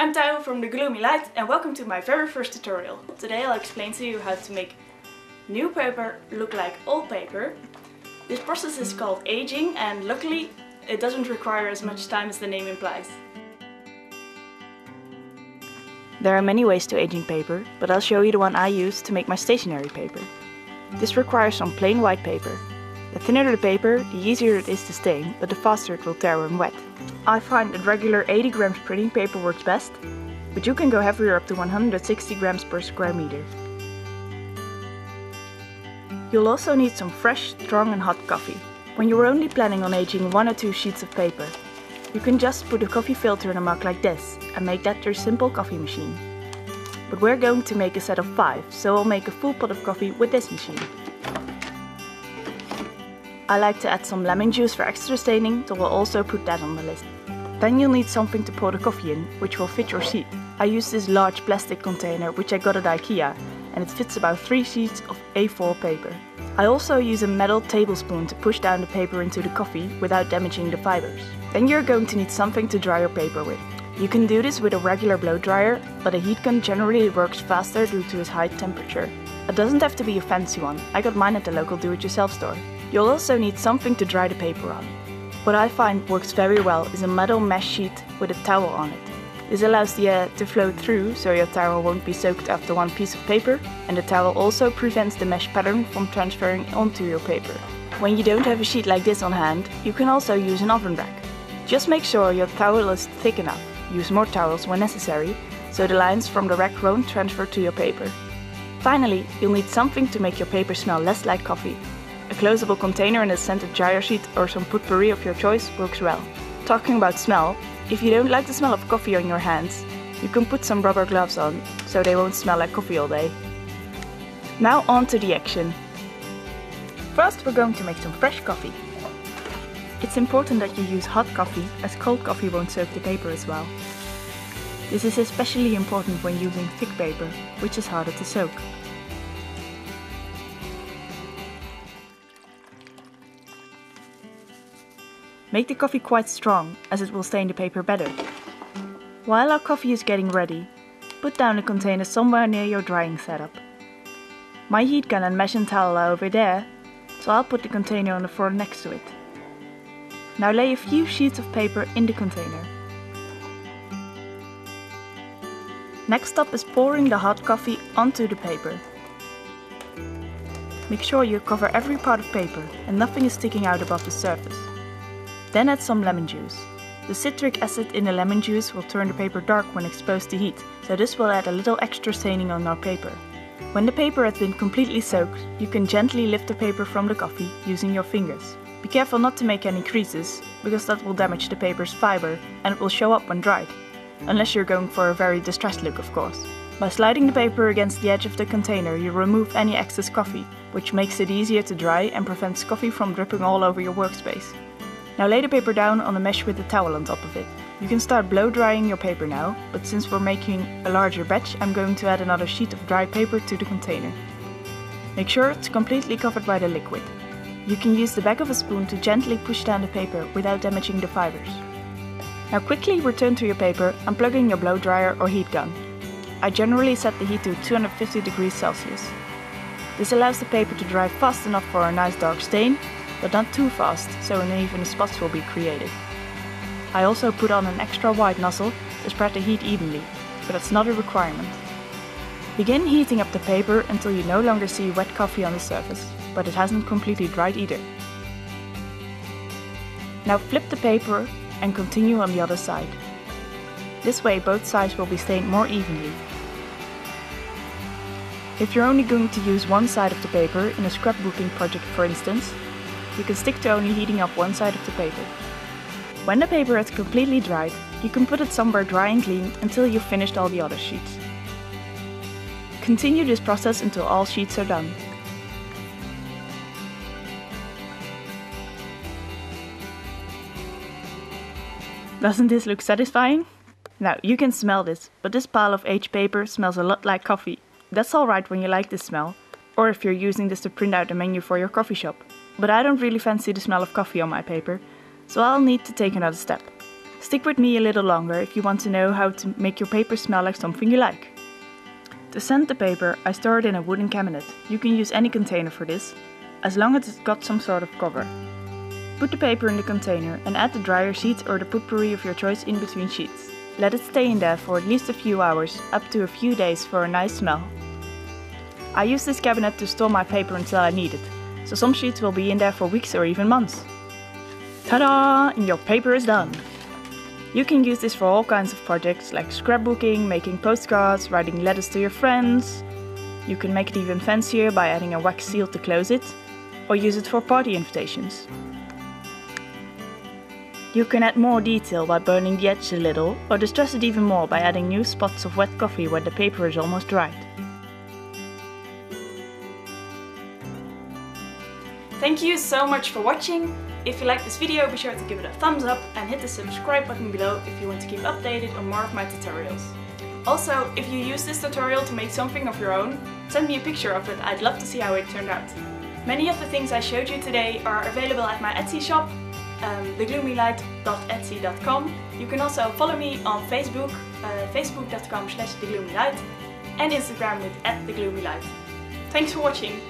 I'm Tao from The Gloomy Light and welcome to my very first tutorial. Today I'll explain to you how to make new paper look like old paper. This process is called aging and luckily it doesn't require as much time as the name implies. There are many ways to aging paper, but I'll show you the one I use to make my stationery paper. This requires some plain white paper. The thinner the paper, the easier it is to stain, but the faster it will tear when wet. I find that regular 80 grams printing paper works best, but you can go heavier up to 160 grams per square meter. You'll also need some fresh, strong and hot coffee. When you're only planning on aging one or two sheets of paper, you can just put a coffee filter in a mug like this and make that your simple coffee machine. But we're going to make a set of five, so I'll make a full pot of coffee with this machine. I like to add some lemon juice for extra staining, so we'll also put that on the list. Then you'll need something to pour the coffee in, which will fit your sheet. I use this large plastic container which I got at IKEA and it fits about 3 sheets of A4 paper. I also use a metal tablespoon to push down the paper into the coffee without damaging the fibers. Then you're going to need something to dry your paper with. You can do this with a regular blow dryer, but a heat gun generally works faster due to its high temperature. It doesn't have to be a fancy one, I got mine at the local do-it-yourself store. You'll also need something to dry the paper on. What I find works very well is a metal mesh sheet with a towel on it. This allows the air to flow through so your towel won't be soaked after one piece of paper and the towel also prevents the mesh pattern from transferring onto your paper. When you don't have a sheet like this on hand, you can also use an oven rack. Just make sure your towel is thick enough. Use more towels when necessary, so the lines from the rack won't transfer to your paper. Finally, you'll need something to make your paper smell less like coffee a closable container in a scented dryer sheet or some potpourri of your choice works well. Talking about smell, if you don't like the smell of coffee on your hands, you can put some rubber gloves on, so they won't smell like coffee all day. Now on to the action. First we're going to make some fresh coffee. It's important that you use hot coffee, as cold coffee won't soak the paper as well. This is especially important when using thick paper, which is harder to soak. Make the coffee quite strong, as it will stain the paper better. While our coffee is getting ready, put down the container somewhere near your drying setup. My heat gun and mesh and towel are over there, so I'll put the container on the floor next to it. Now lay a few sheets of paper in the container. Next up is pouring the hot coffee onto the paper. Make sure you cover every part of paper and nothing is sticking out above the surface. Then add some lemon juice. The citric acid in the lemon juice will turn the paper dark when exposed to heat, so this will add a little extra staining on our paper. When the paper has been completely soaked, you can gently lift the paper from the coffee using your fingers. Be careful not to make any creases, because that will damage the paper's fiber and it will show up when dried. Unless you're going for a very distressed look of course. By sliding the paper against the edge of the container you remove any excess coffee, which makes it easier to dry and prevents coffee from dripping all over your workspace. Now lay the paper down on a mesh with a towel on top of it. You can start blow drying your paper now, but since we're making a larger batch, I'm going to add another sheet of dry paper to the container. Make sure it's completely covered by the liquid. You can use the back of a spoon to gently push down the paper without damaging the fibers. Now quickly return to your paper and plug in your blow dryer or heat gun. I generally set the heat to 250 degrees Celsius. This allows the paper to dry fast enough for a nice dark stain but not too fast, so an uneven spots will be created. I also put on an extra wide nozzle to spread the heat evenly, but that's not a requirement. Begin heating up the paper until you no longer see wet coffee on the surface, but it hasn't completely dried either. Now flip the paper and continue on the other side. This way both sides will be stained more evenly. If you're only going to use one side of the paper in a scrapbooking project for instance, you can stick to only heating up one side of the paper. When the paper has completely dried, you can put it somewhere dry and clean until you've finished all the other sheets. Continue this process until all sheets are done. Doesn't this look satisfying? Now, you can smell this, but this pile of aged paper smells a lot like coffee. That's alright when you like this smell, or if you're using this to print out a menu for your coffee shop but I don't really fancy the smell of coffee on my paper, so I'll need to take another step. Stick with me a little longer if you want to know how to make your paper smell like something you like. To scent the paper, I store it in a wooden cabinet. You can use any container for this, as long as it's got some sort of cover. Put the paper in the container and add the dryer sheet or the potpourri of your choice in between sheets. Let it stay in there for at least a few hours, up to a few days for a nice smell. I use this cabinet to store my paper until I need it, so some sheets will be in there for weeks or even months. Ta-da! And your paper is done! You can use this for all kinds of projects like scrapbooking, making postcards, writing letters to your friends. You can make it even fancier by adding a wax seal to close it, or use it for party invitations. You can add more detail by burning the edge a little, or distress it even more by adding new spots of wet coffee where the paper is almost dried. Thank you so much for watching. If you like this video, be sure to give it a thumbs up and hit the subscribe button below if you want to keep updated on more of my tutorials. Also, if you use this tutorial to make something of your own, send me a picture of it, I'd love to see how it turned out. Many of the things I showed you today are available at my Etsy shop, um, thegloomylight.etsy.com. You can also follow me on Facebook, uh, facebook.com slash thegloomylight and Instagram with at thegloomylight. Thanks for watching!